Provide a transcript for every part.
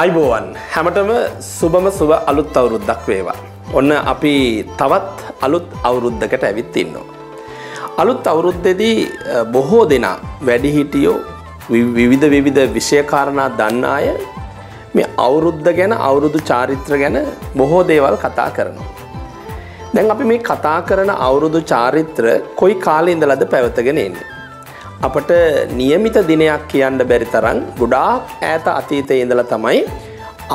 අයිබෝවන් හැමටම සුබම සුබ අලුත් අවුරුද්දක් වේවා. ඔන්න අපි තවත් අලුත් අවුරුද්ධකට ඇවිත් ඉන්නවා. අලුත් අවුරුද්දෙදී බොහෝ දෙනා වැඩිහිටියෝ විවිධ විවිධ විෂයකාරණා දන්න අය මේ අවුරුද්ධ ගැන අවුරුදු චාරිත්‍ර ගැන බොහෝ දේවල් කතා කරනවා. දැන් අපි මේ කතා කරන අවුරුදු චාරිත්‍ර කොයි කාලේ ඉඳලාද පැවතගෙන එන්නේ. අපට නියමිත දිනයක් කියන්න බැරි තරම් ගොඩාක් ඈත අතීතය ඉඳලා තමයි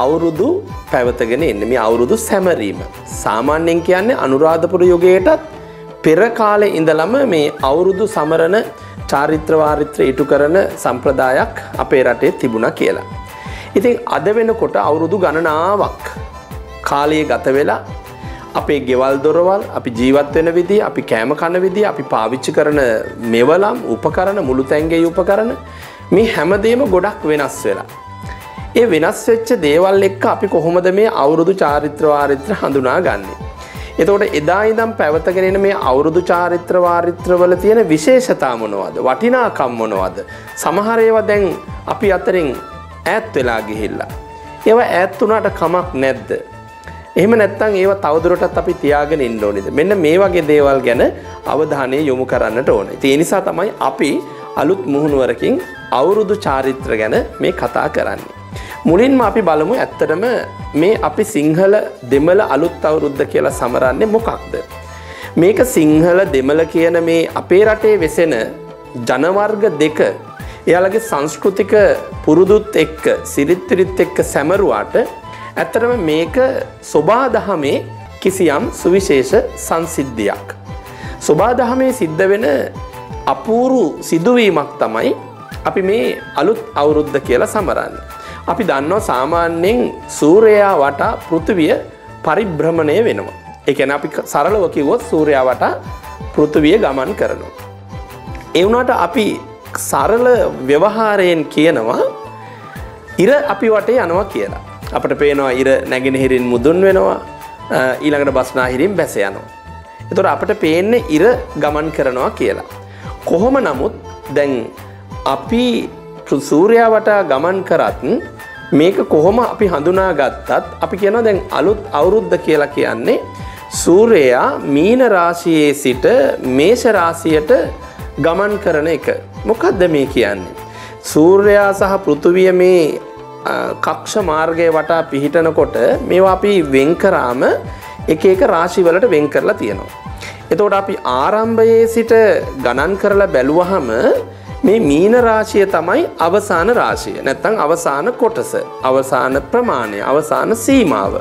අවුරුදු පැවතගෙන එන්න මේ අවුරුදු සැමරීම. සාමාන්‍යයෙන් කියන්නේ අනුරාධපුර යුගයටත් පෙරකාලෙ ඉඳලම මේ අවුරුදු සමරණ චාරිත්‍රවාරිත්‍ර ඉටු කරන සම්ප්‍රදායක් අපේ රටේ තිබුණ කියලා. ඉතින් අද වෙනකොට අවුරුදු ගණනාවක් කාලයේ ගත වෙලා අපේ ගෙවල් දොරවල් අපි ජීවත් වෙන විදිහ අපි කෑම කන විදිහ අපි පාවිච්චි කරන මෙවලම් උපකරණ මුළු තැන්ගේ උපකරණ මේ හැමදේම ගොඩක් වෙනස් වෙලා. ඒ වෙනස් වෙච්ච දේවල් එක්ක අපි කොහොමද මේ අවුරුදු චාරිත්‍ර වාරිත්‍ර හඳුනා ගන්නේ. එතකොට එදා ඉඳන් පැවතගෙන එන මේ අවුරුදු චාරිත්‍ර වාරිත්‍රවල තියෙන විශේෂතා මොනවද? වටිනාකම් මොනවද? සමහර ඒවා දැන් අපි අතරින් ඈත් වෙලා ගිහිල්ලා. ඒවා ඈත් වුණාට කමක් නැද්ද? එහෙම නැත්නම් ඒවා තවදුරටත් අපි තියාගෙන ඉන්න ඕනේද? මෙන්න මේ වගේ දේවල් ගැන අවධානය යොමු කරන්නට ඕනේ. ඒ නිසා තමයි අපි අලුත් මුහුණුවරකින් අවුරුදු චාරිත්‍ර ගැන මේ කතා කරන්නේ. මුලින්ම අපි බලමු ඇත්තටම මේ අපි සිංහල දෙමළ අලුත් අවුරුද්ද කියලා සමරන්නේ මොකක්ද? මේක සිංහල දෙමළ කියන මේ අපේ රටේ වෙසෙන ජනවර්ග දෙක එයාලගේ සංස්කෘතික පුරුදුත් එක්ක සිරිත්තිරිත් එක්ක සැමරුවාට ඇත්තටම මේක සොබා දහමේ කිසියම් සුවිශේෂ සංසිද්ධියක්. සොබා දහමේ සිද්ධ වෙන අපූරු සිදුවීමක් තමයි අපි මේ අලුත් අවුරුද්ධ කියලා සමරන්න. අපි දන්නවා සාමාන්‍යයෙන් සූරයා වටා පෘථිවිය පරිභ්‍රමණය වෙනවා. එකන අපි සරලව කිව්වොත් සූරයා වටා පෘථිවිය ගමන් කරනවා. ඒ වුණාට අපි සරල ව්‍යවහාරයෙන් කියනවා ඉර අපි වටේ යනවා කියලා. අපට පේනවා ඉර නැගෙනහිරින් මුදුන් වෙනවා ඊළඟට බස්නාහිරින් බැස යනවා. එතොට අපට පේන්නේ ඉර ගමන් කරනවා කියලා. කොහොම නමුත් දැන් අපි සූරයා වටා ගමන් කරත් මේක කොහොම අපි හඳුනා ගත්තත් අපි කියන දැන් අලුත් අවුරුද්ධ කියලා කියන්නේ සූරයා මීන රාශියයේ සිට මේෂ රාශියට ගමන් කරන එක. මොකක්ද මේ කියන්නේ. සූර්යා සහ පෘථුවිය මේ කක්ෂ මාර්ගය වටා පිහිටනකොට මේවා අපි වෙන්කරාම එක එක රාශිවලට වෙන් කරලා තියෙනවා. එතකොට අපි ආරම්භයේ සිට ගණන් කරලා බැලුවහම මේ මීන රාශිය තමයි අවසාන රාශිය. නැත්තම් අවසාන කොටස, අවසාන ප්‍රමාණය, අවසාන සීමාව.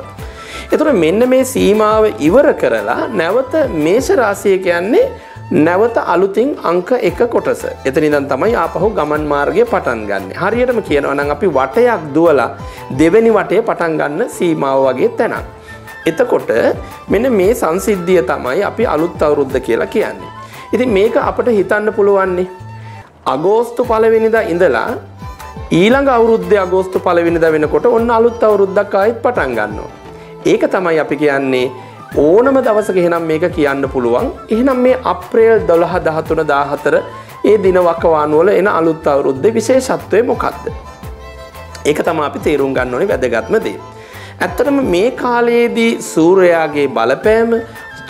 එතකොට මෙන්න මේ සීමාව ඉවර කරලා නැවත මේෂ රාශිය කියන්නේ නැවත අලුතින් අංක එක කොටස. එතනින් තමයි ආපහු ගමන් මාර්ගය පටන් ගන්න. හරියටම කියනවා නම් අපි වටයක් දුවලා දෙවෙනි වටේ පටන් ගන්න සීමාව වගේ තැනක්. එතකොට මෙන්න මේ සංසිද්ධිය තමයි අපි අලුත් අවුරුද්ද කියලා කියන්නේ. ඉතින් මේක අපට හිතන්න පුළුවන්නේ අගෝස්තු පළවෙනිදා ඉඳලා ඊළඟ අවුරුද්දේ අගෝස්තු පළවෙනිදා වෙනකොට ඔන්න අලුත් අවුරුද්දක් ආයෙත් පටන් ගන්නවා. ඒක තමයි අපි කියන්නේ ඕනම දවසක එහෙනම් මේක කියන්න පුළුවන් එහෙනම් මේ අප්‍රේල් දොළහ දහතුන දාහතර ඒ දිනවකවානුවල එන අලුත් අවුරුද්ධ විශේෂත්වය මොකක්ද. ඒක තම අපි තේරුම් ගන්න ඕනේ වැදගත්ම දේ. ඇත්තටම මේ කාලයේදී සූරයාගේ බලපෑම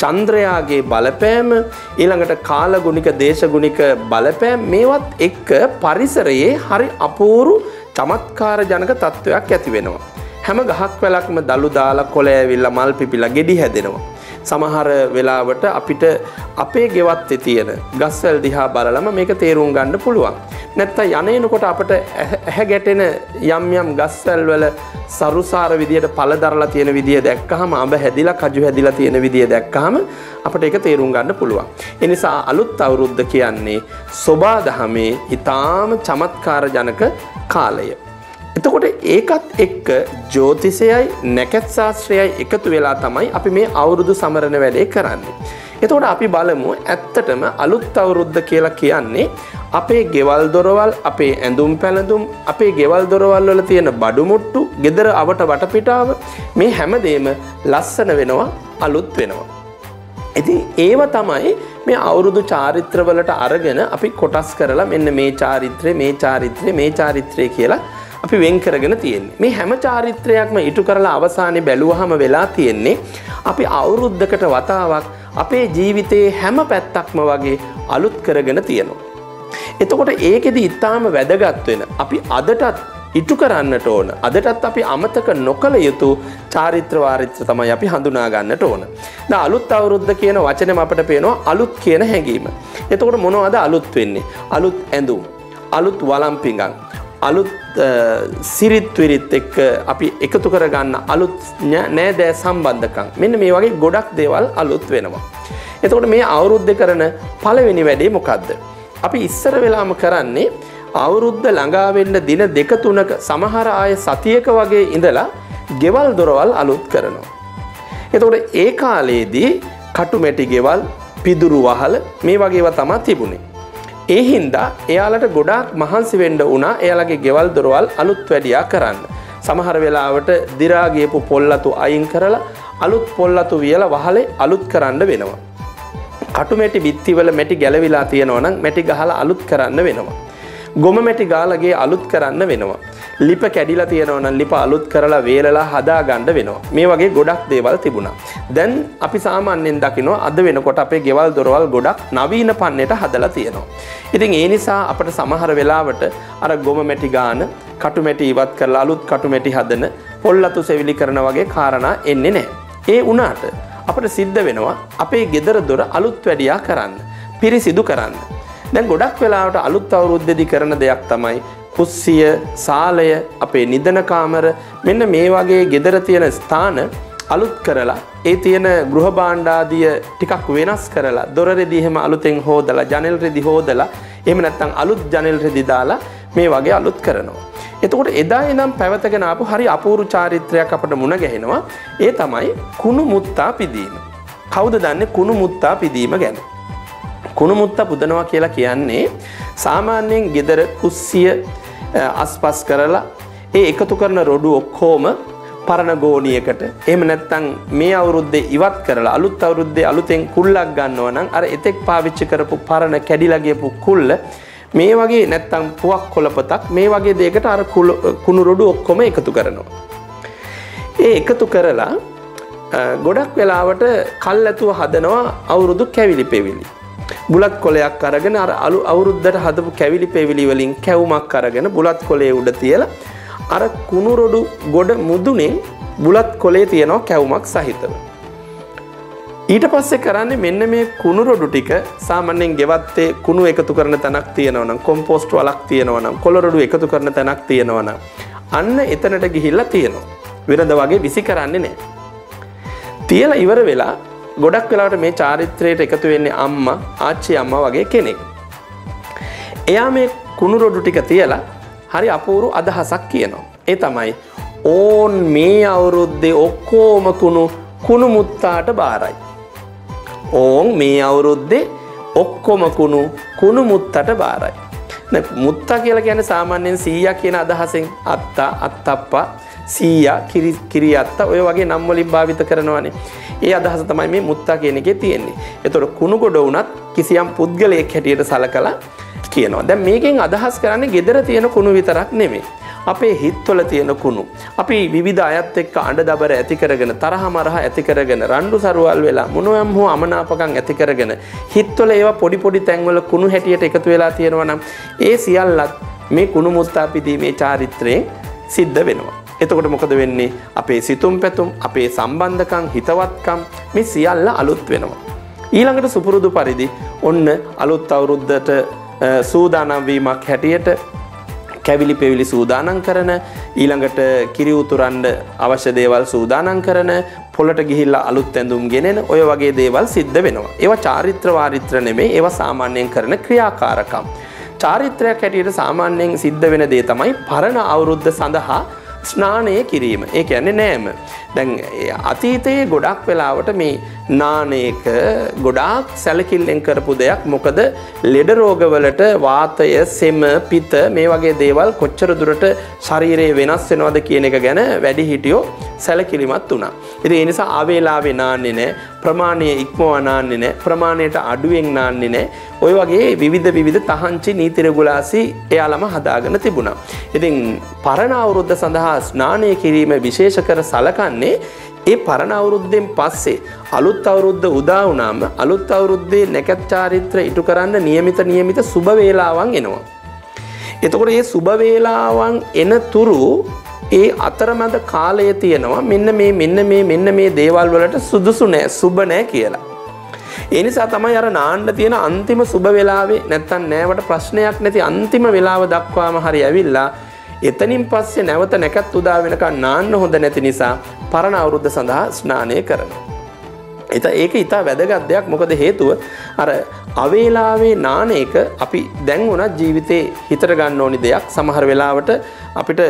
චන්ද්‍රයාගේ බලපෑම ඊළඟට කාලගුණික දේශගුණික බලපෑම් මේවත් එක්ක පරිසරයේ හරි අපූරු චමත්කාර ජනක තත්ත්වයක් ඇති වෙනවා. හැම ගහක් වැලක්ම දළු දාලා කොළ ඇවිල්ලා මල් පිපිලා ගෙඩි හැදෙනවා. සමහර වෙලාවට අපිට අපේ ගෙවත්තේ තියෙන ගස්වැල් දිහා බලලම මේක තේරුම් ගන්න පුළුවන්. නැත්තම් යනේනකොට අපට ඇහැ ගැටෙන යම් යම් ගස්වැල් වල සරුසාර විදියට පළ දරලා තියෙන විදිය දැක්කහම අඹ හැදිලා කජු හැදිලා තියෙන විදිය දැක්කහම අපට ඒක තේරුම් ගන්න පුළුවන්. ඒ නිසා අලුත් අවුරුද්ද කියන්නේ සෝබා දහමේ ඊටාම චමත්කාර ජනක කාලය. එතකොට ඒකත් එක්ක ජෝතිසයයි නැකැත් ශාස්ත්‍රයයි එකතු වෙලා තමයි අපි මේ අවුරුදු සමරණ වැඩේ කරන්නේ. එතකොට අපි බලමු ඇත්තටම අලුත් අවුරුද්ද කියලා කියන්නේ අපේ ගෙවල් දොරවල් අපේ ඇඳුම් පැළඳුම් අපේ ගෙවල් දොරවල් වල තියෙන බඩුමුට්ටු ගෙදර අවට වටපිටාව මේ හැමදේම ලස්සන වෙනවා අලුත් වෙනවා. ඉතින් ඒව තමයි මේ අවුරුදු චාරිත්‍රවලට අරගෙන අපි කොටස් කරලා මෙන්න මේ චාරිත්‍රය මේ චාරිත්‍රය මේ චාරිත්‍රය කියලා අපි වෙන් කරගෙන තියෙන්නේ. මේ හැම චාරිත්‍රයක්ම ඉටු කරලා අවසානයේ බැලුවහම වෙලා තියෙන්නේ අපි අවුරුද්දකට වතාවක් අපේ ජීවිතයේ හැම පැත්තක්ම වගේ අලුත් කරගෙන තියෙනවා. එතකොට ඒකෙදි ඉතාම වැදගත් වෙන අපි අදටත් ඉටු කරන්නට ඕන. අදටත් අපි අමතක නොකළ යුතු චාරිත්‍ර වාරිත්‍ර තමයි අපි හඳුනා ගන්නට ඕන. දැන් අලුත් අවුරුද්ද කියන වචනේම අපිට පේනවා අලුත් කියන හැඟීම. එතකොට මොනවද අලුත් වෙන්නේ? අලුත් ඇඳුම්, අලුත් වළම්පිඟන්, අලුත් සිරිත් විරිත් එක්ක අපි එකතු කරගන්න අලුත් නෑදෑ සම්බන්ධකම්. මෙන්න මේ වගේ ගොඩක් දේවල් අලුත් වෙනවා. එතකොට මේ අවුරුද්ද කරන පළවෙනි වැඩේ මොකද්ද? අපි ඉස්සර වෙලාම කරන්නේ අවුරුද්ද ළඟාවෙන්න දින දෙක තුනක සමහර ආය සතියක වගේ ඉඳලා ගෙවල් දොරවල් අලුත් කරනවා. එතකොට ඒ කාලයේදී කටුමැටි ගෙවල් පිදුරු වහල මේ වගේවා තමා තිබුණේ. ඒ හින්දා එයාලට ගොඩාක් මහන්සි වෙන්න වුණා එයාලගේ ගෙවල් දොරවල් අලුත් වැඩියා කරන්න. සමහර වෙලාවට දිරා ගියපු පොල්ලතු අයින් කරලා අලුත් පොල්ලතු වියලා වහලේ අලුත් කරන්න වෙනවා. කටුමැටි බිත්තිවල මැටි ගැලවිලා තියෙනවා නම් මැටි ගහලා අලුත් කරන්න වෙනවා. ගොම මැටි ගාලගේ අලුත් කරන්න වෙනවා. ලිප කැඩිලා තියෙනවනම් ලිප අලුත් කරලා වේලලා හදා ගන්න වෙනවා. මේ වගේ ගොඩක් දේවල් තිබුණා. දැන් අපි සාමාන්‍යයෙන් දකිනවා අද වෙනකොට අපේ ගෙවල් දොරවල් ගොඩක් නවීන පන්නේට හදලා තියෙනවා. ඉතින් ඒ නිසා අපිට සමහර වෙලාවට අර ගොම මැටි ගාන, කටු මැටි ඉවත් කරලා අලුත් කටු මැටි හදන, පොල්ලතු සෙවිලි කරන වගේ කාරණා එන්නේ නැහැ. ඒ වුණාට අපට සිද්ධ වෙනවා අපේ ගෙදර දොර අලුත් වැඩියා කරන්න, පිරිසිදු කරන්න. දැන් ගොඩක් වෙලාවට අලුත් අවුරුද්දේදී කරන දෙයක් තමයි කුස්සිය, සාලය, අපේ නිදන කාමර මෙන්න මේ වගේ gedara තියෙන ස්ථාන අලුත් කරලා ඒ තියෙන ගෘහ භාණ්ඩාදිය ටිකක් වෙනස් කරලා දොර රෙදි එහෙම අලුතෙන් හොදලා ජනෙල් රෙදි හොදලා එහෙම නැත්නම් අලුත් ජනෙල් රෙදි දාලා මේ වගේ අලුත් කරනවා. එතකොට එදා ඉඳන් පැවතගෙන ආපු හරි අපූර්ව චාරිත්‍රයක් අපට මුණ ගැහෙනවා. ඒ තමයි කුණු මුත්තා පිදීම. කවුද දන්නේ කුණු මුත්තා පිදීම ගැන? කුණු මුත්තා පුදනවා කියලා කියන්නේ සාමාන්‍යයෙන් gedara කුස්සිය අස්පස් කරලා ඒ එකතු කරන රොඩු ඔක්කොම පරණ ගෝනියකට එහෙම නැත්නම් මේ අවුරුද්දේ ඉවත් කරලා අලුත් අවුරුද්දේ අලුතෙන් කුල්ලක් ගන්නවා නම් අර එතෙක් පාවිච්චි කරපු පරණ කැඩිලා ගියපු කුල්ල මේ වගේ නැත්තම් පුවක් කොළපතක් මේ වගේ දෙයකට අර කුණු රොඩු ඔක්කොම එකතු කරනවා. ඒ එකතු කරලා ගොඩක් වෙලාවට කල් ඇතුව හදනවා අවුරුදු කැවිලි පෙවිලි. බුලත් කොලයක් අරගෙන අර අලු අවුරුද්දට හදපු කැවිලි පෙවිලි වලින් කැවුමක් අරගෙන බුලත් කොලේ උඩ තියලා අර කුණුරොඩු ගොඩ මුදුනේ බුලත් කොලේ තියෙනවා කැවුමක් සහිතව. ඊට පස්සේ කරන්නේ මෙන්න මේ කුණුරොඩු ටික සාමාන්‍යයෙන් ගෙවත්තේ කුණු එකතු කරන තැනක් තියෙනවා නම් කොම්පෝස්ට් වලක් තියෙනවා නම් කොළරොඩු එකතු කරන තැනක් තියෙනවා නම් අන්න එතනට ගිහිල්ලා තියෙනවා. විරඳ වගේ විසි කරන්නේ නැහැ. තියලා ඉවර වෙලා ගොඩක් වෙලාවට මේ චාරිත්‍රයට එකතු වෙන්නේ අම්මා ආච්චි අම්මා වගේ කෙනෙක්. එයා මේ කුණුරොඩු ටික තියලා හරි අපූරු අදහසක් කියනවා. ඒ තමයි ඕන් මේ අවුරුද්දේ ඔක්කෝම කුණු කුණු මුත්තාට බාරයි. ඕන් මේ අවුරුද්දේ ඔක්කොම කුණු කුණු මුත්තට බාරයි. මුත්තා කියලා කියන්නේ සාමාන්‍යයෙන් 100 කියන අදහසෙන් අත්තා අත්තප්පා සීයා කිරි අත්තා ඔය වගේ නම් වලින් භාවිත කරනවානේ. ඒ අදහස තමයි මේ මුත්තා කියන එකේ තියෙන්නේ. ඒතකොට කුණු ගොඩ වුණත් කිසියම් පුද්ගලයෙක් හැටියට සලකලා කියනවා. දැන් මේකෙන් අදහස් කරන්නේ gedara තියෙන කුණු විතරක් නෙමෙයි. අපේ හිත්වල තියෙන කුණු. අපි විවිධ අයත් එක්ක අඬ දබර ඇති කරගෙන තරහ මරහ ඇති කරගෙන රණ්ඩු සරුවල් වෙලා මොනවම් හෝ අමනාපකම් ඇති කරගෙන හිත්වල ඒවා පොඩි පොඩි තැන්වල කුණු හැටියට එකතු වෙලා තියෙනවා නම් ඒ සියල්ලත් මේ කුණු මුත්තා පිදීමේ චාරිත්‍රයෙන් සිද්ධ වෙනවා. එතකොට මොකද වෙන්නේ අපේ සිතුම් පැතුම් අපේ සම්බන්ධකම් හිතවත්කම් මේ සියල්ල අලුත් වෙනවා. ඊළඟට සුපුරුදු පරිදි ඔන්න අලුත් අවුරුද්දට සූදානම් වීමක් හැටියට කැවිලි පෙවිලි සූදානන් කරන ඊළඟට කිරි උතුරන්ඩ අවශ්‍ය දේවල් සූදානන් කරන පොලට ගිහිල්ලා අලුත් ඇඳුම් ගෙනෙන ඔය වගේ දේවල් සිද්ධ වෙනවා. ඒවා චාරිත්‍ර වාරිත්‍ර නෙමේ ඒවා සාමාන්‍යයෙන් කරන ක්‍රියාකාරකම්. චාරිත්‍රයක් හැටියට සාමාන්‍යයෙන් සිද්ධ වෙන දේ තමයි පරණ අවුරුද්ද සඳහා ස්නානය කිරීම. ඒ කියන්නේ නෑම. දැන් අතීතයේ ගොඩක් වෙලාවට මේ නානයක ගොඩාක් සැලකිල්ලෙන් කරපු දෙයක් මොකද ලෙඩ රෝගවලට වාතය සෙම පිත මේ වගේ දේවල් කොච්චර දුරට ශරීරයේ වෙනස් වෙනවද කියන එක ගැන වැඩි හිටියෝ සැලකිලිමත් වුණා. ඉතින් ඒ නිසා ආවේලාවේ නාන්නේ නැහැ. ප්‍රමාණය ඉක්මවා නාන්නේ නැහැ. ප්‍රමාණයට අඩුවෙන් නාන්නේ නැහැ. ওই වගේ විවිධ විවිධ තහංචි නීති රෙගුලාසි එයාලම හදාගෙන තිබුණා. ඉතින් පරණ අවුරුද්ද සඳහා ස්නානය කිරීම විශේෂ කර සලකන්නේ ඒ පරණ අවුරුද්දෙන් පස්සේ අලුත් අවුරුද්ද උදා වුණාම අලුත් අවුරුද්දේ නැකත් චාරිත්‍ර ඉටු කරන්න નિયમિત નિયમિત සුබ වේලාවන් එනවා. එතකොට මේ සුබ වේලාවන් එන තුරු ඒ අතරමැද කාලය තියෙනවා මෙන්න මේ මෙන්න මේ මෙන්න මේ දේවල් වලට සුදුසු නෑ සුබ නෑ කියලා. ඒ නිසා තමයි අර නාන්න තියෙන අන්තිම සුබ වෙලාවේ නැත්තම් නෑවට ප්‍රශ්නයක් නැති අන්තිම වෙලාව දක්වාම හරි ඇවිල්ලා එතනින් පස්සේ නැවත නැකත් උදා වෙනකන් නාන්න හොඳ නැති නිසා පරණ අවුරුද්ද සඳහා ස්නානය කරනවා. එත ඒක ඉතා වැදගත් දෙයක් මොකද හේතුව අර අවේලාවේ නාන එක අපි දැන් වුණත් ජීවිතේ හිතට ගන්න ඕනි දෙයක් සමහර වෙලාවට අපිට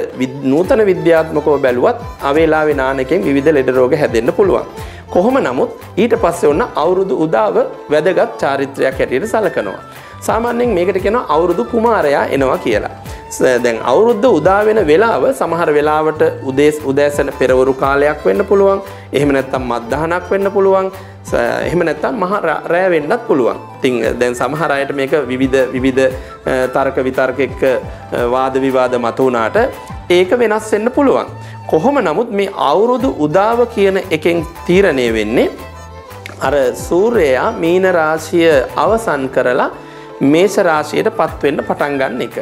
නූතන විද්‍යාත්මකව බැලුවත් අවේලාවේ නාන එකෙන් විවිධ ලෙඩ රෝග හැදෙන්න පුළුවන්. කොහොම නමුත් ඊට පස්සේ ඔන්න අවුරුදු උදාව වැදගත් චාරිත්‍රයක් හැටියට සලකනවා. සාමාන්‍යයෙන් මේකට කියනවා අවුරුදු කුමාරයා එනවා කියලා. දැන් අවුරුද්ද උදා වෙන වෙලාව සමහර වෙලාවට උදේස් උදෑසන පෙරවරු කාලයක් වෙන්න පුළුවන්. එහෙම නැත්නම් මත්දහනක් වෙන්න පුළුවන්. එහෙම නැත්නම් මහ රෑ වෙන්නත් පුළුවන්. ඉතින් දැන් සමහර අයට මේක විවිධ විවිධ තර්ක විතර්ක එක්ක වාද විවාද මතුවුණාට ඒක වෙනස් වෙන්න පුළුවන්. කොහොම නමුත් මේ අවුරුදු උදාව කියන එකෙන් තීරණය වෙන්නේ අර සූර්යයා මීන රාශිය අවසන් කරලා මේෂ රාශියට පත්වෙන්න පටන් ගන්න එක.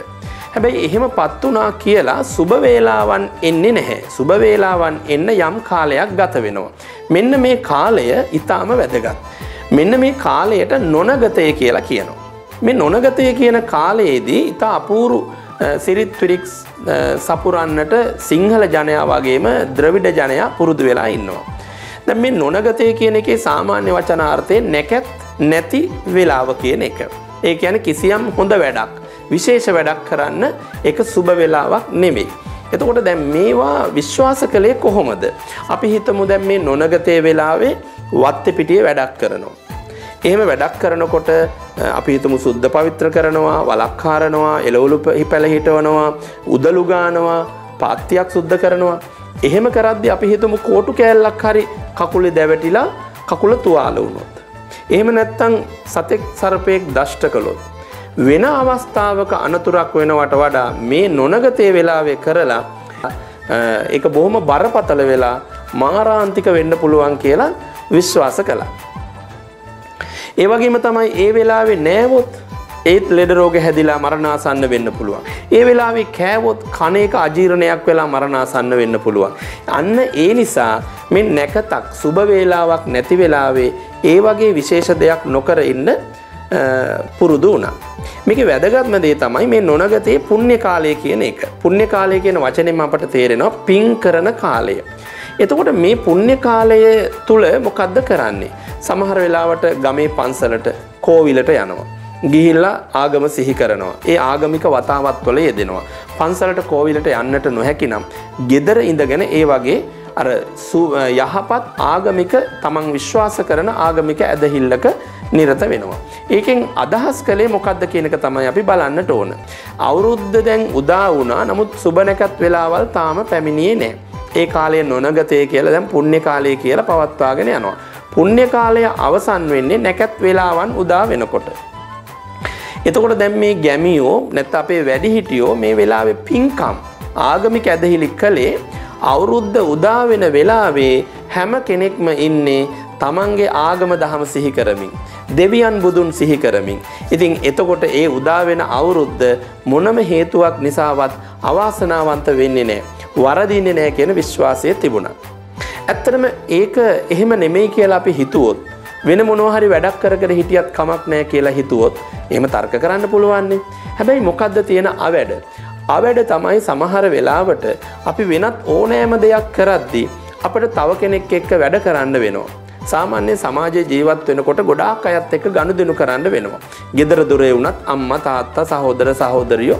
හැබැයි එහෙම පත් වුණා කියලා සුබ වේලාවන් එන්නේ නැහැ. සුබ වේලාවන් එන්න යම් කාලයක් ගත වෙනවා. මෙන්න මේ කාලය ඊටාම වැදගත්. මෙන්න මේ කාලයට නොනගතය කියලා කියනවා. මේ නොනගතය කියන කාලයේදී ඊටා අපූරු සිරිත් විරික් සපුරන්නට සිංහල ජනයා වගේම ද්‍රවිඩ ජනයා පුරුදු වෙලා ඉන්නවා. දැන් මේ නොනගතය කියන එකේ සාමාන්‍ය වචනාර්ථය නැකත් නැති වෙලාව කියන එක. ඒ කියන්නේ කිසියම් හොඳ වැඩක් විශේෂ වැඩක් කරන්න එක සුබ වෙලාවක් නෙමෙයි. එතකොට දැන් මේවා විශ්වාස කළේ කොහොමද? අපි හිතමු දැන් මේ නොනගතේ වෙලාවේ වත්තේ පිටියේ වැඩක් කරනවා. එහෙම වැඩක් කරනකොට අපි හිතමු සුද්ධ පවිත්‍ර කරනවා, වලක් හරනවා, එළවලු පැල හිටවනවා, උදලු ගානවා, පාත්තියක් සුද්ධ කරනවා. එහෙම කරද්දී අපි හිතමු කෝටු කෑල්ලක් හරි කකුලේ දැවටිලා කකුල තුවාල වුණොත්. එහෙම නැත්තම් සතෙක් සර්පයෙක් දෂ්ට කළොත් වෙන අවස්ථාවක අනතුරක් වෙනවට වඩා මේ නොනගතේ වෙලාවේ කරලා ඒක බොහොම බරපතල වෙලා මාරාන්තික වෙන්න පුළුවන් කියලා විශ්වාස කළා. ඒ වගේම තමයි ඒ වෙලාවේ නෑවොත් ඒත් ලෙඩ රෝග හැදිලා මරණාසන්න වෙන්න පුළුවන්. ඒ වෙලාවේ කෑවොත් කන එක අජීර්ණයක් වෙලා මරණාසන්න වෙන්න පුළුවන්. අන්න ඒ නිසා මේ නැකතක් සුබ වේලාවක් නැති වෙලාවේ ඒ වගේ විශේෂ දෙයක් නොකර ඉන්න පුරුදු වුණා. මේක වැදගත්ම දේ තමයි මේ නොනගතයේ පුණ්‍ය කාලය කියන එක. පුණ්‍ය කාලය කියන වචනෙන් අපට තේරෙනවා පින් කරන කාලය. එතකොට මේ පුණ්‍ය කාලය තුල මොකද්ද කරන්නේ? සමහර වෙලාවට ගමේ පන්සලට කෝවිලට යනවා. ගිහිල්ලා ආගම සිහි කරනවා. ඒ ආගමික වතාවත් වල යෙදෙනවා. පන්සලට කෝවිලට යන්නට නොහැකි නම් gedara ඉඳගෙන ඒ වගේ අර යහපත් ආගමික තමන් විශ්වාස කරන ආගමික ඇදහිල්ලක නිරත වෙනවා. ඒකෙන් අදහස් කළේ මොකක්ද කියනක තමයි අපි බලන්නට ඕන. අවුරුද්ධ දැන් උදා වුණා නමුත් සුබනැකත් වෙලාවල් තාම පැමිණියේ නෑ. ඒ කාලය නොනගතය කියලා දැන් පුණ්‍ය කාලය කියලා පවත්වාගෙන යනවා. පුණ්‍ය කාලය අවසන් වෙන්නේ නැකත් වෙලාවන් උදා වෙනකොට. එතකොට දැන් මේ ගැමියෝ නැත්නම් අපේ වැඩිහිටියෝ මේ වෙලාවේ පින්කම් ආගමික ඇදහිලි කළේ අවුරුද්ද උදා වෙන වෙලාවේ හැම කෙනෙක්ම ඉන්නේ තමන්ගේ ආගම දහම සිහි කරමින් දෙවියන් බුදුන් සිහි කරමින් ඉතින් එතකොට ඒ උදා වෙන අවුරුද්ද මොනම හේතුවක් නිසාවත් අවාසනාවන්ත වෙන්නේ නැහැ වරදින්නේ නැහැ කියන විශ්වාසය තිබුණා. ඇත්තටම ඒක එහෙම නෙමෙයි කියලා අපි හිතුවොත් වෙන මොනවා හරි වැඩක් කර කර හිටියත් කමක් නැහැ කියලා හිතුවොත් එහෙම තර්ක කරන්න පුළුවන්නේ. හැබැයි මොකද්ද තියෙන අවැඩ? අවැඩ තමයි සමහර වෙලාවට අපි වෙනත් ඕනෑම දෙයක් කරද්දී අපිට තව කෙනෙක් එක්ක වැඩ කරන්න වෙනවා. සාමාන්‍ය සමාජයේ ජීවත් වෙනකොට ගොඩාක් අයත් එක්ක ගනුදෙනු කරන්න වෙනවා. ගෙදර දොරේ වුණත් අම්මා තාත්තා සහෝදර සහෝදරියෝ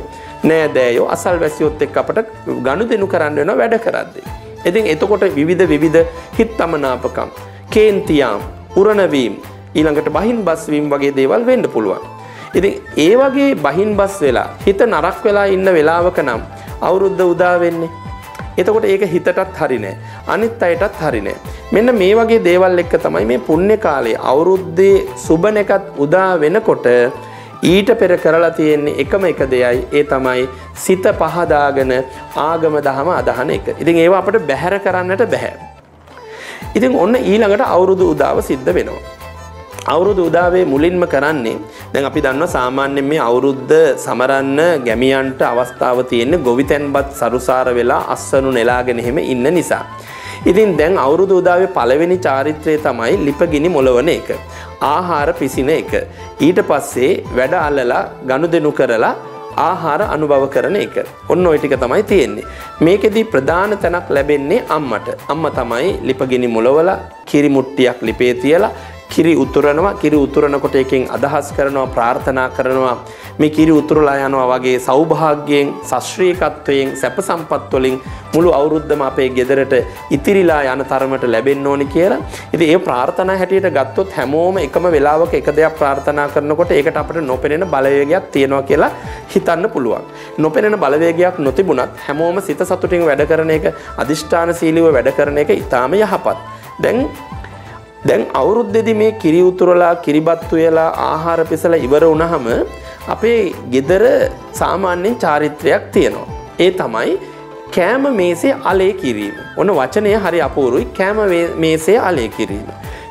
නෑදෑයෝ අසල්වැසියොත් එක්ක අපට ගනුදෙනු කරන්න වෙනවා වැඩ කරද්දී. ඉතින් එතකොට විවිධ විවිධ හිත්තමනාපකම්, කේන්තියාම්, උරණවීම්, ඊළඟට බහින් බස්වීම් වගේ දේවල් වෙන්න පුළුවන්. ඉතින් ඒ වගේ බහින් බස් වෙලා හිත නරක් වෙලා ඉන්න වෙලාවක නම් අවුරුද්ද උදා වෙන්නේ. එතකොට ඒක හිතටත් හරි නෑ. අනිත් අයටත් හරි නෑ. මෙන්න මේ වගේ දේවල් එක්ක තමයි මේ පුණ්‍ය කාලේ අවුරුද්දේ සුබ නැකත් උදා වෙනකොට ඊට පෙර කරලා තියෙන්නේ එකම එක දෙයයි ඒ තමයි සිත පහදාගෙන ආගම දහම අදහන එක. ඉතින් ඒවා අපිට බැහැර කරන්නට බැහැ. ඉතින් ඔන්න ඊළඟට අවුරුදු උදාව සිද්ධ වෙනවා. අවුරුදු උදාවේ මුලින්ම කරන්නේ දැන් අපි දන්නවා සාමාන්‍යයෙන් මේ අවුරුද්ද සමරන්න ගැමියන්ට අවස්ථාව තියෙන්නේ ගොවිතැන්පත් සරුසාර වෙලා අස්සනු නෙලාගෙන එහෙම ඉන්න නිසා. ඉතින් දැන් අවුරුදු උදාවේ පළවෙනි චාරිත්‍රය තමයි ලිපගිනි මොලවන එක. ආහාර පිසින එක. ඊට පස්සේ වැඩ අල්ලලා ගනුදෙනු කරලා ආහාර අනුභව කරන එක. ඔන්න ඔය ටික තමයි තියෙන්නේ. මේකෙදි ප්‍රධාන තැනක් ලැබෙන්නේ අම්මට. අම්මා තමයි ලිපගිනි මුලවලා කිරි මුට්ටියක් ලිපේ තියලා කිරි උතුරනවා කිරි උතුරනකොට එකෙන් අදහස් කරනවා ප්‍රාර්ථනා කරනවා මේ කිරි උතුරලා යනවා වගේ සෞභාග්‍යයෙන් ශාස්ත්‍රීයකත්වයෙන් සැප සම්පත් වලින් මුළු අවුරුද්දම අපේ ගෙදරට ඉතිරිලා යන තරමට ලැබෙන්න ඕනි කියලා. ඉතින් ඒ ප්‍රාර්ථනා හැටියට ගත්තොත් හැමෝම එකම වෙලාවක එක දෙයක් ප්‍රාර්ථනා කරනකොට ඒකට අපිට නොපෙනෙන බලවේගයක් තියෙනවා කියලා හිතන්න පුළුවන්. නොපෙනෙන බලවේගයක් නොතිබුණත් හැමෝම සිත සතුටින් වැඩ කරන එක අදිෂ්ඨාන සීලීව වැඩ කරන එක ඊටාම යහපත්. දැන් දැන් අවුරුද්දෙදි මේ කිරි උතුරලා කිරිබත්තු වෙලා ආහාර පිසලා ඉවර වුණාම අපේ ගෙදර සාමාන්‍යයෙන් චාරිත්‍රයක් තියෙනවා. ඒ තමයි කෑම මේසේ අලේ කිරීම. ඔන්න වචනය හරි අපූරුයි කෑම මේසේ අලේ කිරීම.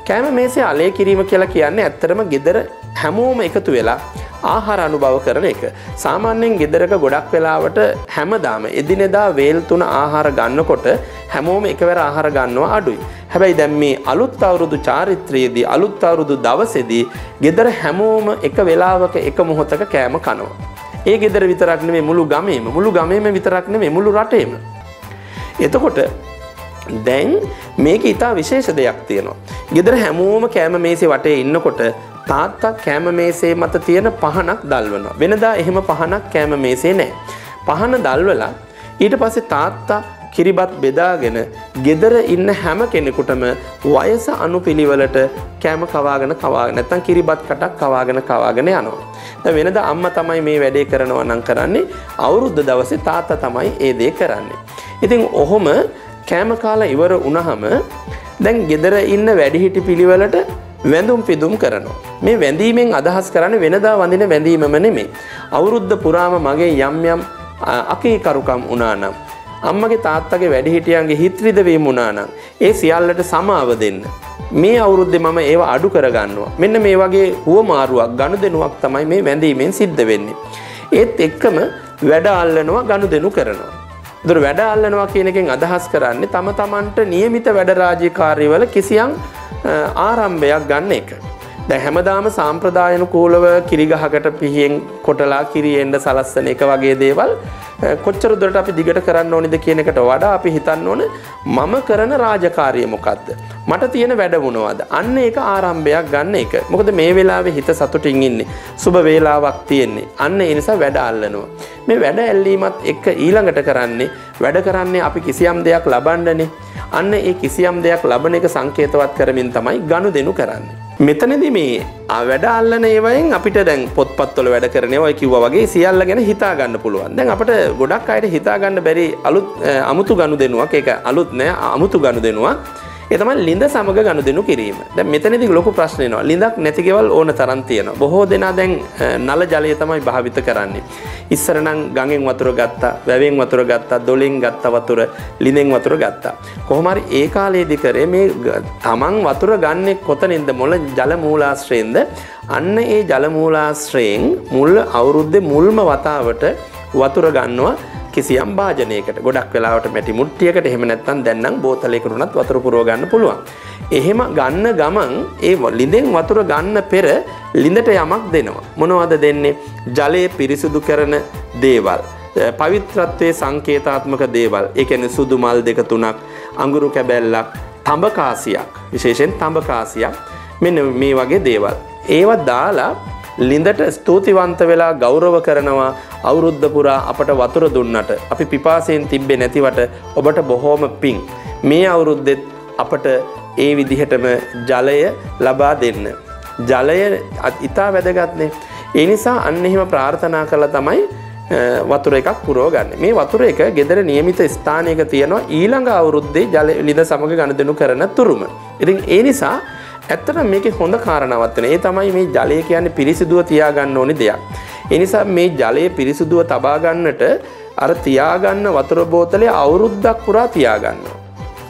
කෑම මේසේ අලේ කිරීම කියලා කියන්නේ ඇත්තටම ගෙදර හැමෝම එකතු වෙලා ආහාර අනුභව කරන එක. සාමාන්‍යයෙන් ගෙදරක ගොඩක් වෙලාවට හැමදාම එදිනෙදා වේල් තුන ආහාර ගන්නකොට හැමෝම එකවර ආහාර ගන්නවා අඩුයි. හැබැයි දැන් මේ අලුත් අවුරුදු චාරිත්‍රයේදී අලුත් අවුරුදු දවසේදී ගෙදර හැමෝම එක වෙලාවක එක මොහොතක කෑම කනවා. ඒ ගෙදර විතරක් නෙමෙයි මුළු ගමේම මුළු ගමේම විතරක් නෙමෙයි මුළු රටේම. එතකොට දැන් මේක ඉතා විශේෂ දෙයක් තියෙනවා. ගෙදර හැමෝම කෑම මේසේ වටේ ඉන්නකොට තාත්තා කෑම මේසේ මත තියෙන පහනක් දල්වනවා. වෙනදා එහෙම පහනක් කෑම මේසේ නෑ. පහන දල්වලා ඊට පස්සේ තාත්තා කිරිබත් බෙදාගෙන ගෙදර ඉන්න හැම කෙනෙකුටම වයස අනුපිළිවෙලට කෑම කවාගෙන කවාගෙන නැත්නම් කිරිබත් කටක් කවාගෙන කවාගෙන යනවා. දැන් වෙනද අම්මා තමයි මේ වැඩේ කරනවා නම් කරන්නේ අවුරුද්ද දවසේ තාත්තා තමයි ඒ දේ කරන්නේ. ඉතින් ඔහොම කෑම කාලා ඉවර වුණාම දැන් ගෙදර ඉන්න වැඩිහිටි පිළිවෙලට වැඳුම් පිදුම් කරනවා. මේ වැඳීමෙන් අදහස් කරන්නේ වෙනදා වඳින වැඳීමම නෙමෙයි. අවුරුද්ද පුරාම මගේ යම් යම් අකීකරුකම් වුණා නම් අම්මගේ තාත්තගේ වැඩිහිටියන්ගේ හිත්‍රිද වීම වුණා නම් ඒ සියල්ලට සමාව දෙන්න. මේ අවුරුද්දේ මම ඒව අඩු කරගන්නවා. මෙන්න මේ වගේ හුවමාරුවක් ගනුදෙනුවක් තමයි මේ වැඳීමෙන් සිද්ධ වෙන්නේ. ඒත් එක්කම වැඩ අල්ලනවා ගනුදෙනු කරනවා. දුර වැඩ අල්ලනවා කියනකින් අදහස් කරන්නේ තම තමන්ට නියමිත වැඩරාජකාරීවල කිසියම් ආරම්භයක් ගන්න එක. දැ හැමදාම සාම්ප්‍රදායනු කූලව කිරිගහකට පිහියෙන් කොටලා කිරියෙන්ට සලස්සන එක වගේ දේවල් කොච්චර දුරට අපි දිගට කරන්න ඕනිද කියන එකට වඩා අපි හිතන්න ඕන මම කරන රාජකාරිය මොකක්ද මට තියෙන වැඩ මොනවද? අන්න ඒක ආරම්භයක් ගන්න එක. මොකද මේ වෙලාවේ හිත සතුටින් ඉන්නේ. සුබ වේලාවක් තියෙන්නේ. අන්න ඒ නිසා වැඩ අල්ලනවා. මේ වැඩ ඇල්ලීමත් එක්ක ඊළඟට කරන්නේ වැඩ කරන්නේ අපි කිසියම් දෙයක් ලබන්නනේ. අන්න ඒ කිසියම් දෙයක් ලබන එක සංකේතවත් කරමින් තමයි ගනුදෙනු කරන්නේ. මෙතනදි මේ වැඩ අල්ලන ඒවයින් අපිට දැන් පොත්පත්වල වැඩ කරන ඔය කිව්වා වගේ සියල්ල ගැන හිතා ගන්න පුළුවන්. දැන් අපිට ගොඩක් අයට හිතා ගන්න බැරි අලුත් අමුතු ගනුදෙනුවක් ඒක අලුත් නෑ අමුතු ගනුදෙනුවක්. ඒ තමයි ලිඳ සමග ගනුදෙනු කිරීම. දැන් මෙතනදී ලොකු ප්‍රශ්න එනවා. ලිඳක් නැති ගෙවල් ඕන තරම් තියෙනවා. බොහෝ දෙනා දැන් නල ජලය තමයි භාවිත කරන්නේ. ඉස්සර නම් ගඟෙන් වතුර ගත්තා, වැවෙන් වතුර ගත්තා, දොලෙන් ගත්ත වතුර, ලිඳෙන් වතුර ගත්තා. කොහොම හරි ඒ කාලේදී කරේ මේ තමන් වතුර ගන්නෙ කොතනින්ද මොළ ජල මූලාශ්‍රයෙන්ද? අන්න ඒ ජල මූලාශ්‍රයෙන් මුල් අවුරුද්දේ මුල්ම වතාවට වතුර ගන්නවා කිසියම් භාජනයකට ගොඩක් වෙලාවට මැටි මුට්ටියකට එහෙම නැත්නම් දැන් නම් බෝතලයකට උනත් වතුර පුරව ගන්න පුළුවන්. එහෙම ගන්න ගමන් ඒ ලිඳෙන් වතුර ගන්න පෙර ලිඳට යමක් දෙනවා. මොනවද දෙන්නේ? ජලය පිරිසිදු කරන දේවල්. පවිත්‍රත්වයේ සංකේතාත්මක දේවල්. ඒ කියන්නේ සුදු මල් දෙක තුනක්, අඟුරු කැබැල්ලක්, තඹකාසියක්, විශේෂයෙන් තඹකාසියක්. මෙන්න මේ වගේ දේවල්. ඒවා දාලා ලිඳට ස්තුතිවන්ත වෙලා ගෞරව කරනවා අවුරුද්ද පුරා අපට වතුර දුන්නට. අපි පිපාසයෙන් තිබ්බේ නැතිවට ඔබට බොහෝම පිං. මේ අවුරුද්දෙත් අපට ඒ විදිහටම ජලය ලබා දෙන්න. ජලය ඉතා වැදගත්නේ. ඒ නිසා අන්න එහෙම ප්‍රාර්ථනා කළ තමයි වතුර එකක් පුරව ගන්න. මේ වතුර එක ගෙදර නියමිත ස්ථානයක තියෙනවා ඊළඟ අවුරුද්දේ ජල ලිඳ සමඟ ගණදනු කරන තුරුම. ඉතින් ඒ නිසා ඇත්තට මේක හොඳ කාරණාවක් වෙන. ඒ තමයි මේ ජලය කියන්නේ පිරිසිදුව තියාගන්න ඕනි දෙයක්. ඒ නිසා මේ ජලය පිරිසිදුව තබා ගන්නට අර තියාගන්න වතුර බෝතලේ අවුරුද්දක් පුරා තියාගන්නවා.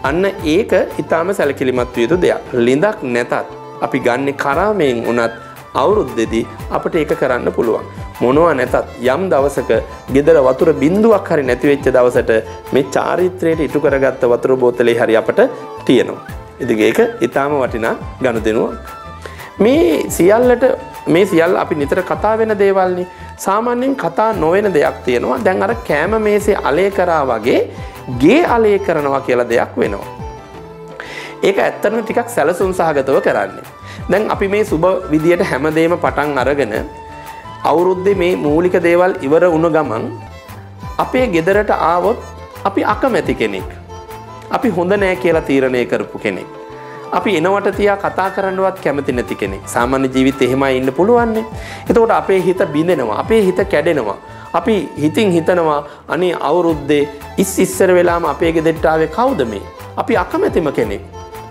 අන්න ඒක ඊටාම සැලකිලිමත් විය යුතු දෙයක්. ලිඳක් නැතත් අපි ගන්නේ කරාමයෙන් උනත් අවුරුද්දේදී අපිට ඒක කරන්න පුළුවන්. මොනවා නැතත් යම් දවසක ගෙදර වතුර බින්දුවක් හරි නැති වෙච්ච දවසට මේ චාරිත්‍රයට ඉටු කරගත්ත වතුර බෝතලේ හරි අපට තියෙනවා. ඉතින් ඒක ඊටාම වටිනා ගනුදෙනුවක්. මේ සියල්ලට මේ සියල්ල අපි නිතර කතා වෙන දේවල්නේ. සාමාන්‍යයෙන් කතා නොවන දෙයක් තියෙනවා. දැන් අර කෑම මේසේ අලේ කරා වගේ ගේ අලේ කරනවා කියලා දෙයක් වෙනවා. ඒක ඇත්තටම ටිකක් සැලසුම් සහගතව කරන්නේ. දැන් අපි මේ සුබ විදියට හැමදේම පටන් අරගෙන අවුරුද්දේ මේ මූලික දේවල් ඉවර වුණ ගමන් අපේ ගෙදරට ආවොත් අපි අකමැති කෙනෙක්. අපි හොඳ නෑ කියලා තීරණය කරපු කෙනෙක්. අපි එනවට තියා කතා කරන්නවත් කැමති නැති කෙනෙක්. සාමාන්‍ය ජීවිතේ එහෙමයි ඉන්න පුළුවන්නේ. එතකොට අපේ හිත බිඳෙනවා. අපේ හිත කැඩෙනවා. අපි හිතින් හිතනවා අනේ අවුරුද්දේ ඉස් ඉස්සර වෙලාම අපේ ගෙදරට ආවේ කවුද මේ? අපි අකමැතිම කෙනෙක්.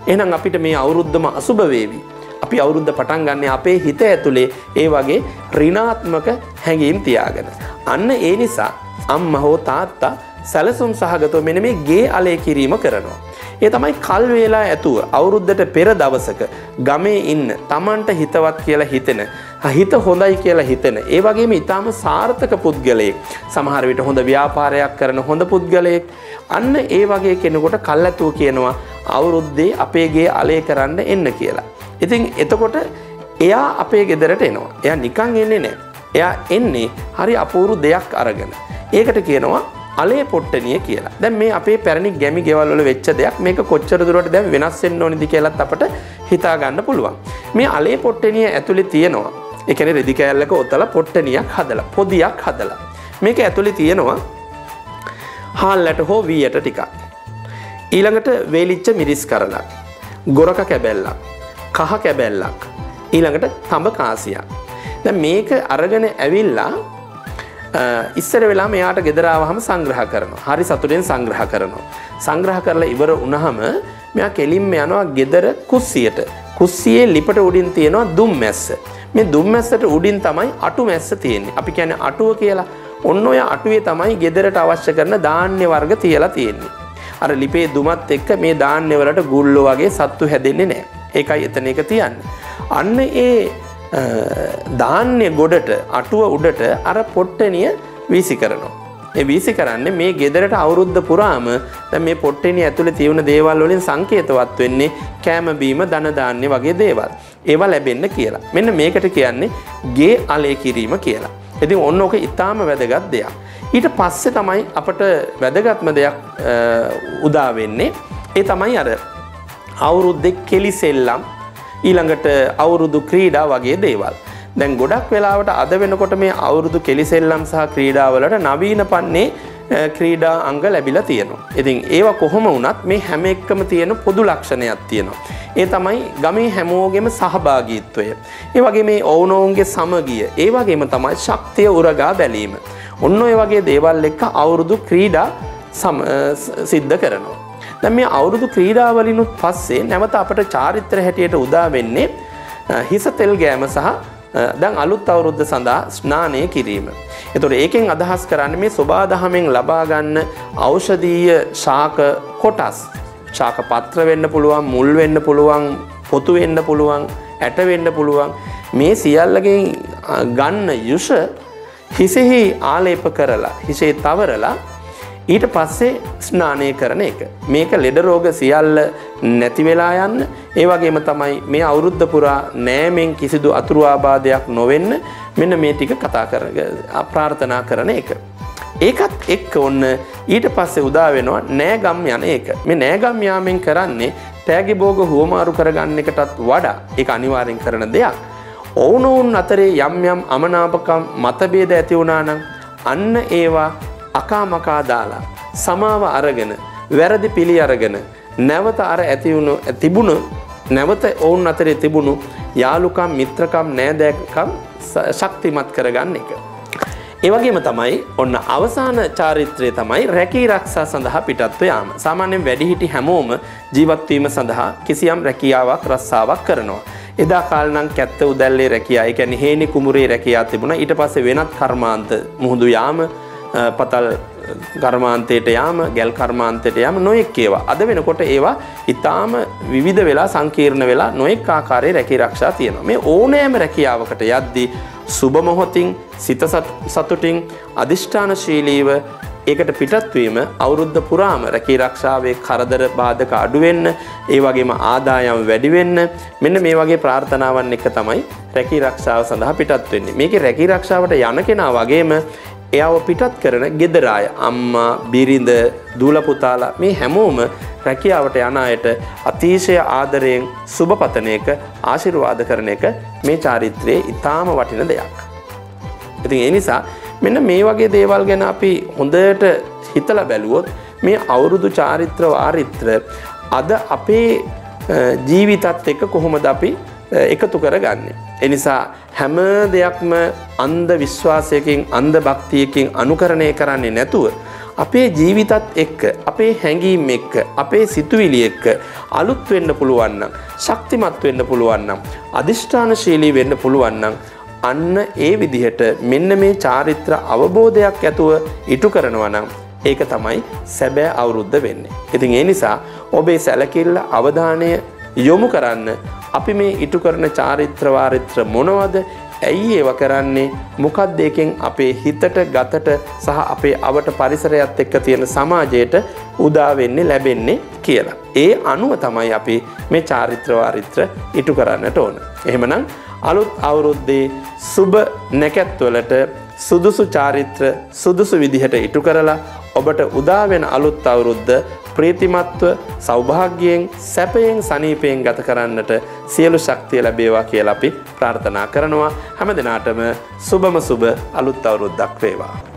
එහෙනම් අපිට මේ අවුරුද්දම අසුබ වේවි. අපි අවුරුද්ද පටන් ගන්න අපේ හිත ඇතුලේ ඒ වගේ ඍණාත්මක හැඟීම් තියාගෙන. අන්න ඒ නිසා අම්මා හෝ තාත්තා සැලසුම් සහගතව මෙන්න මේ ගේ අලය කිරීම කරනවා. ඒ තමයි කල් වේලා ඇතුව අවුරුද්දට පෙර දවසක ගමේ ඉන්න Tamanට හිතවත් කියලා හිතෙන හිත හොඳයි කියලා හිතෙන ඒ වගේම ඊටාම සාර්ථක පුද්ගලයෙක් සමහර විට හොඳ ව්‍යාපාරයක් කරන හොඳ පුද්ගලයෙක් අන්න ඒ වගේ කෙනෙකුට කල්ැතුව කියනවා අවුරුද්දේ අපේගේ අලේ කරන්න එන්න කියලා. ඉතින් එතකොට එයා අපේ ගෙදරට එනවා. එයා නිකන් එන්නේ නැහැ. එයා එන්නේ හරි අපූරු දෙයක් අරගෙන. ඒකට කියනවා අලේ පොට්ටනිය කියලා. දැන් මේ අපේ පැරණි ගැමි ගෙවල් වල වෙච්ච දෙයක් මේක කොච්චර දුරට දැන් වෙනස් වෙන්න ඕනිද කියලාත් අපට හිතා ගන්න පුළුවන්. මේ අලේ පොට්ටනිය ඇතුලේ තියෙනවා. ඒ කියන්නේ රෙදි කෑල්ලක ඔතලා පොට්ටනියක් හදලා පොදියක් හදලා. මේක ඇතුලේ තියෙනවා හාල්ලට හෝ වීයට ටිකක්. ඊළඟට වේලිච්ච මිරිස් කරලා. ගොරක කැබැල්ලක්. කහ කැබැල්ලක්. ඊළඟට තඹ කාසියක්. දැන් මේක අරගෙන ඇවිල්ලා ඉස්සර වෙලා මෙයාට ගෙදරාවහම සංග්‍රහ කරනවා. හරි සතුටෙන් සංග්‍රහ කරනවා. සංග්‍රහ කරලා ඉවර වුණහම මෙයා කෙලින්ම යනවා ගෙදර කුස්සියට. කුස්සියේ ලිපට උඩින් තියෙනවා දුම් මැස්ස. මේ දුම් මැස්සට උඩින් තමයි අටු මැස්ස තියෙන්නේ. අපි කියන්නේ අටුව කියලා. ඔන්න ඔය අටුවේ තමයි ගෙදරට අවශ්‍ය කරන ධාන්‍ය වර්ග තියලා තියෙන්නේ. අර ලිපේ දුමත් එක්ක මේ ධාන්‍ය වලට ගුල්ලෝ වගේ සත්තු හැදෙන්නේ නැහැ. ඒකයි එතන එක තියන්න. අන්න ඒ ධාන්‍ය ගොඩට අටුව උඩට අර පොට්ටනිය වීසි කරනවා. ඒ වීසි කරන්නේ මේ ගෙදරට අවුරුද්ධ පුරාම දැන් මේ පොට්ටනිය ඇතුලේ තියෙන දේවල් වලින් සංකේතවත් වෙන්නේ කෑම බීම ධන ධාන්‍ය වගේ දේවල්. ඒවා ලැබෙන්න කියලා. මෙන්න මේකට කියන්නේ ගේ අලේ කිරීම කියලා. ඉතින් ඔන්න ඕක ඊටාම වැදගත් දෙයක්. ඊට පස්සේ තමයි අපට වැදගත්ම දෙයක් උදා වෙන්නේ. ඒ තමයි අර අවුරුද්දෙක් කෙලිසෙල්ලම් ඊළඟට අවුරුදු ක්‍රීඩා වගේ දේවල්. දැන් ගොඩක් වෙලාවට අද වෙනකොට මේ අවුරුදු කෙලිසෙල්ලම් සහ ක්‍රීඩාවලට නවීන පන්නේ ක්‍රීඩා අංග ලැබිලා තියෙනවා. ඉතින් ඒවා කොහොම වුණත් මේ හැම එක්කම තියෙන පොදු ලක්ෂණයක් තියෙනවා. ඒ තමයි ගමේ හැමෝගෙම සහභාගීත්වය. ඒ වගේ මේ ඔවුනොවුන්ගේ සමගිය. ඒ වගේම තමයි ශක්තිය උරගා බැලීම. ඔන්න ඔය වගේ දේවල් එක්ක අවුරුදු ක්‍රීඩා සිද්ධ කරනවා. දැන් මේ අවුරුදු ක්‍රීඩාවලිනුත් පස්සේ නැවත අපට චාරිත්‍ර හැටියට උදා වෙන්නේ හිස තෙල් ගෑම සහ දැන් අලුත් අවුරුද්ද සඳහා ස්නානය කිරීම. එතකොට ඒකෙන් අදහස් කරන්නේ මේ සෝබා දහමෙන් ලබා ගන්න ඖෂධීය ශාක කොටස්. ශාක පත්‍ර වෙන්න පුළුවන්, මුල් වෙන්න පුළුවන්, පොතු වෙන්න පුළුවන්, ඇට වෙන්න පුළුවන්. මේ සියල්ලගෙන් ගන්න යුෂ හිසෙහි ආලේප කරලා, හිසේ තවරලා ඊට පස්සේ ස්නානය කරන එක. මේක ලෙඩ රෝග සියල්ල නැති වෙලා යන්න ඒ වගේම තමයි මේ අවුරුද්ධ පුරා නෑමෙන් කිසිදු අතුරු ආබාධයක් නොවෙන්න මෙන්න මේ ටික කතා කර ප්‍රාර්ථනා කරන එක. ඒකත් එක්ක ඔන්න ඊට පස්සේ උදා වෙනවා නෑගම් යන එක. මේ නෑගම් යාමෙන් කරන්නේ තෑගි බෝග හුවමාරු කරගන්න එකටත් වඩා ඒක අනිවාර්යෙන් කරන දෙයක්. ඔවුනොවුන් අතරේ යම් යම් අමනාපකම් මතභේද ඇති වුණා නම් අන්න ඒවා අකාමකා දාලා සමාව අරගෙන වැරදි පිළි අරගෙන නැවත අර ඇතිවුණු තිබුණු නැවත ඔවුන් අතරේ තිබුණු යාළුකම් මිත්‍රකම් නෑදෑකම් ශක්තිමත් කරගන්න එක. ඒවගේම තමයි ඔන්න අවසාන චාරිත්‍රය තමයි රැකී රක්ෂා සඳහා පිටත්ව යාම. සාමාන්‍යයෙන් වැඩිහිටි හැමෝම ජීවත්වීම සඳහා කිසියම් රැකියාවක් රස්සාවක් කරනවා. එදා කාලනම් කැත්ත උදැල්ලේ රැකියා ඒ කියන්නේ හේනි කුමුරේ රැකියා තිබුණා. ඊට පස්සේ වෙනත් කර්මාන්ත මුහුදු යාම පතල් කර්මාන්තයට යාම ගැල් කර්මාන්තයට යාම නොයෙක් ඒවා. අද වෙනකොට ඒවා ඊටාම විවිධ වෙලා සංකීර්ණ වෙලා නොයෙක් ආකාරයේ රැකී ආරක්ෂා තියෙනවා. මේ ඕනෑම රැකියාවකට යද්දී සුබ මොහොතින් සිත සතුටින් අදිෂ්ඨානශීලීව ඒකට පිටත්වීම අවුරුද්ධ පුරාම රැකී රක්ෂාවේ කරදර බාධක අඩුවෙන්න ඒ වගේම ආදායම් වැඩිවෙන්න මෙන්න මේ වගේ ප්‍රාර්ථනාවන් එක තමයි රැකී රක්ෂාව සඳහා පිටත් වෙන්නේ. මේකේ රැකී රක්ෂාවට යන කෙනා වගේම එයාව පිටත් කරන ගෙදරාය අම්මා බිරිඳ දූලපුතාලා මේ හැමෝම රැකියාවට යන අයට අතිශය ආදරයෙන් සුභපතනයක ආශිර්වාද කරන එක මේ චාරිත්‍රයේ ඉතාම වටින දෙයක්. ඉතින් ඒ නිසා මෙන්න මේ වගේ දේවල් ගැන අපි හොඳට හිතලා බැලුවොත් මේ අවුරුදු චාරිත්‍ර වාරිත්‍ර අද අපේ ජීවිතත් එක්ක කොහොමද අපි එකතු කරගන්නේ. එනිසා හැම දෙයක්ම අන්ධ විශ්වාසයකින් අන්ධ භක්තියකින් අනුකරණය කරන්නේ නැතුව අපේ ජීවිතත් එක්ක අපේ හැඟීම් එක්ක අපේ සිතුවිලි එක්ක අලුත් වෙන්න පුළුවන් නම් ශක්තිමත් වෙන්න පුළුවන් නම් අදිෂ්ඨානශීලී වෙන්න පුළුවන් නම් අන්න ඒ විදිහට මෙන්න මේ චාරිත්‍ර අවබෝධයක් ඇතුව ඉටු කරනවා නම් ඒක තමයි සැබෑ අවුරුද්ද වෙන්නේ. ඉතින් ඒ නිසා ඔබේ සැලකිල්ල අවධානය යොමු කරන්න අපි මේ ඉටු කරන චාරිත්‍ර වාරිත්‍ර මොනවද? ඇයි ඒව කරන්නේ? මොකක්ද එකෙන් අපේ හිතට ගතට සහ අපේ අවට පරිසරයත් එක්ක තියෙන සමාජයට උදා වෙන්නේ ලැබෙන්නේ කියලා. ඒ අනුව තමයි අපි මේ චාරිත්‍ර වාරිත්‍ර ඉටු කරන්නට ඕන. එහෙමනම් අලුත් අවුරුද්දේ සුබ නැකැත්වලට සුදුසු චාරිත්‍ර සුදුසු විදිහට ඉටු කරලා ඔබට උදාවෙන අලුත් අවුරුද්ද ප්‍රීතිමත්ව සෞභාග්‍යයෙන් සැපයෙන් සනීපයෙන් ගත කරන්නට සියලු ශක්තිය ලැබේවා කියලා අපි ප්‍රාර්ථනා කරනවා. හැම දිනාටම සුබම සුබ අලුත් අවුරුද්දක් වේවා.